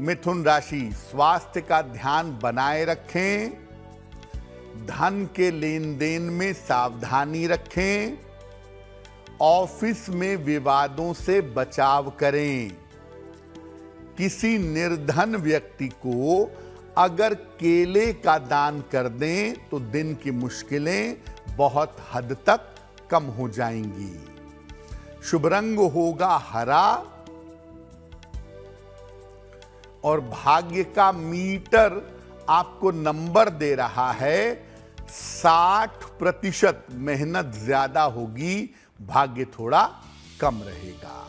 मिथुन राशि, स्वास्थ्य का ध्यान बनाए रखें, धन के लेन देन में सावधानी रखें, ऑफ़िस में विवादों से बचाव करें। किसी निर्धन व्यक्ति को अगर केले का दान कर दें तो दिन की मुश्किलें बहुत हद तक कम हो जाएँगी। शुभ रंग होगा हरा और भाग्य का मीटर आपको नंबर दे रहा है। 60 प्रतिशत मेहनत ज़्यादा होगी, भाग्य थोड़ा कम रहेगा।